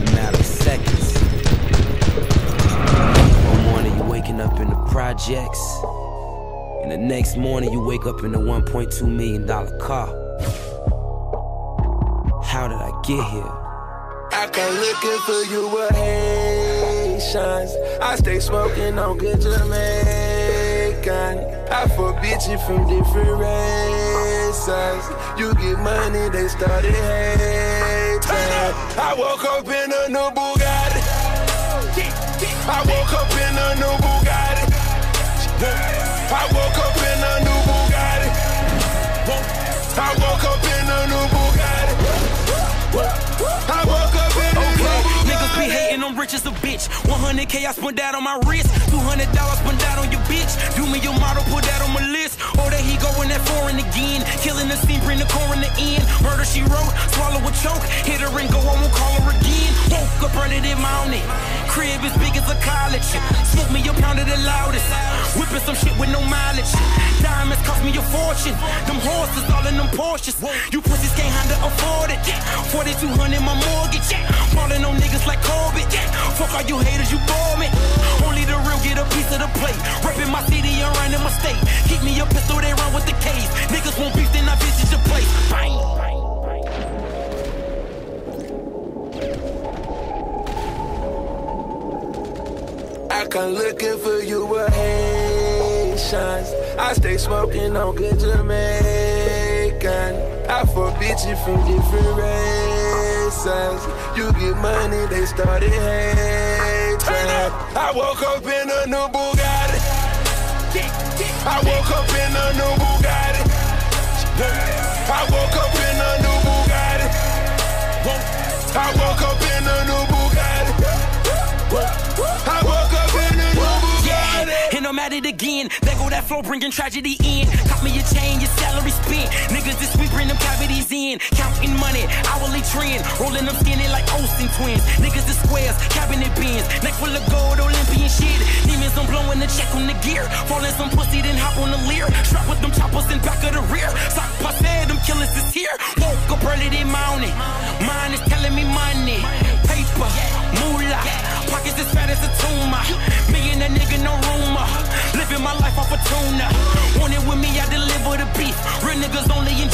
in a matter of seconds. One morning you waking up in the projects, and the next morning you wake up in a 1.2 million dollar car. How did I get here? I come looking for you with Haitians. I stay smoking on good Jamaican. I forbid you from different races. You get money, they started hating. I woke up in a new Bugatti. I woke up in a new Bugatti. I woke up in a new Bugatti. I woke up in a new Bugatti. I woke up in a new Bugatti. Niggas be hating, I'm rich as a bitch. 100k I spent that on my wrist. 200 Killing the core in the end. Murder she wrote, swallow a choke. Hit her and go I won't call her again. Woke up early this morning. Crib as big as a college. Smoke me a pound of the loudest. Whipping some shit with no mileage. Diamonds cost me a fortune. Them horses all in them Porsches. You pussies can't handle afford it. 4200 my mortgage. Falling on niggas like Corbett. Fuck all you haters, you bore me. Only the real get a piece of the plate. Reppin' my city and running my state. Keep me a pistol, they run with the case. Come looking for you with Haitians. I stay smoking on good Jamaican. I fuck bitches from different races. You get money, they started hating. I woke up in a new Bugatti. I woke up in a new Bugatti. I woke up at it again. There go that flow, bringing tragedy in. Cop me a chain, your salary spent. Niggas this week bring them cavities in. Counting money, hourly trend. Rolling them skinny like Olsen twins. Niggas the squares, cabinet bins. Neck full of gold, Olympian shit. Demons, I'm blowing the check on the gear. Falling some pussy, then hop on the Lear. Strap with them choppers in back of the rear. Sock passe, them killers is here. Woke up early this morning. Mine is telling me money. Paper, moolah. Pockets as fat as a tumor. Me and that nigga, no my life off a tuna. Want it with me, I deliver the beef. Real niggas only enjoying